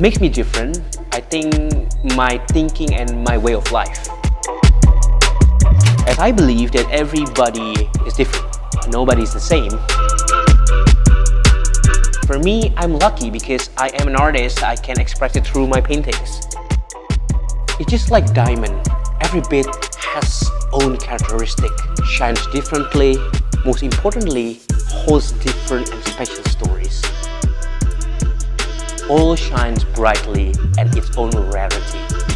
makes me different, I think my thinking and my way of life. As I believe that everybody is different, nobody is the same. For me, I'm lucky because I am an artist, I can express it through my paintings. It's just like diamond, every bit has own characteristic, shines differently, most importantly, holds different and special. All shines brightly at its own rarity.